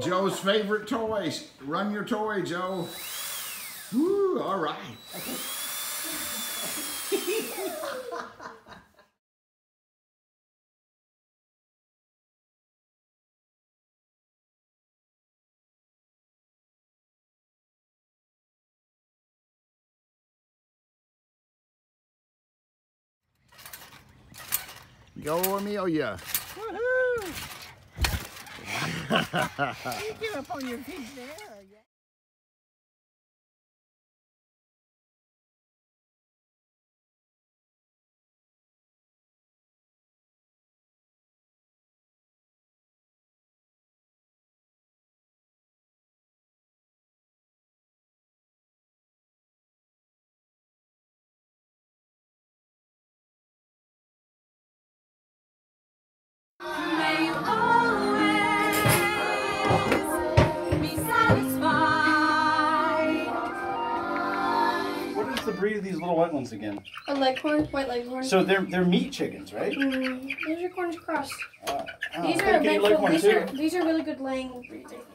Joe's favorite toys. Run your toy, Joe. Woo, all right. Go Amelia. Woohoo! You get up on your feet there. May you always What is the breed of these little white ones again? A leghorn, white leghorn. So they're they're meat chickens, right? Mm, those are Cornish cross. Uh, These oh, are eventual, these too? are these are really good laying breeds. I think.